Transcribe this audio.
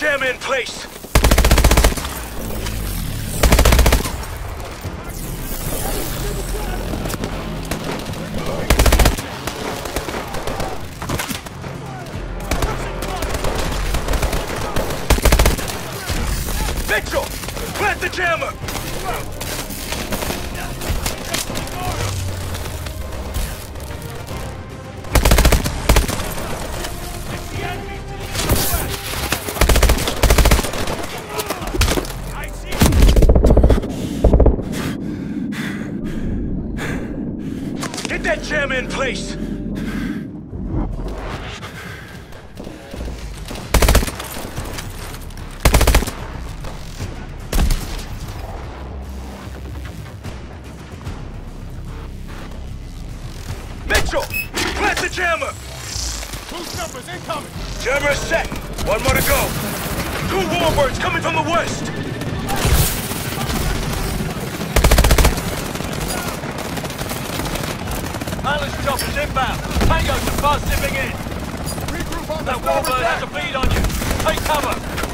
jammer in place. Mitchell! Plant the jammer! That jammer in place! Mitchell! Plant the jammer! Boost numbers incoming! Jammer set! One more to go! Two warbirds coming from the west! Palace choppers inbound. Tangos are fast zipping in. Regroup on the That warbird has a bead on you. Take cover.